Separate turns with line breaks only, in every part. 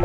据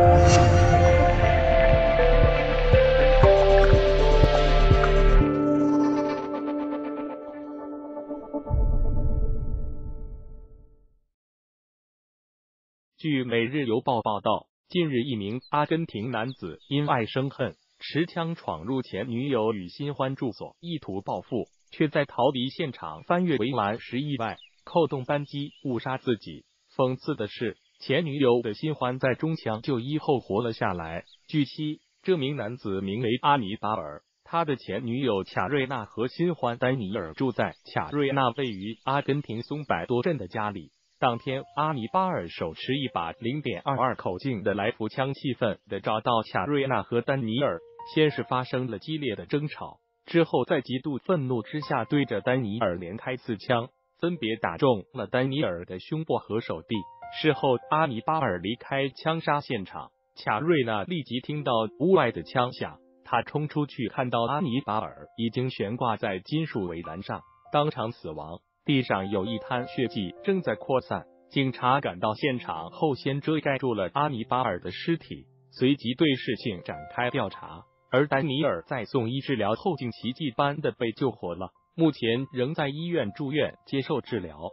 《每日邮报》报道，近日一名阿根廷男子因爱生恨，持枪闯入前女友与新欢住所，意图报复，却在逃离现场翻越围栏时意外扣动扳机，误杀自己。讽刺的是，前女友的新欢在中枪就医后活了下来。据悉，这名男子名为阿尼巴尔，他的前女友卡瑞娜和新欢丹尼尔住在卡瑞娜位于阿根廷松柏多镇的家里。当天，阿尼巴尔手持一把零点二二口径的来福枪，气愤地找到卡瑞娜和丹尼尔，先是发生了激烈的争吵，之后在极度愤怒之下，对着丹尼尔连开四枪，分别打中了丹尼尔的胸部和手臂。事后，阿尼巴尔离开枪杀现场，卡瑞娜立即听到屋外的枪响，他冲出去看到阿尼巴尔已经悬挂在金属围栏上，当场死亡。地上有一滩血迹正在扩散，警察赶到现场后，先遮盖住了阿尼巴尔的尸体，随即对事情展开调查。而丹尼尔在送医治疗后，竟奇迹般的被救活了，目前仍在医院住院接受治疗。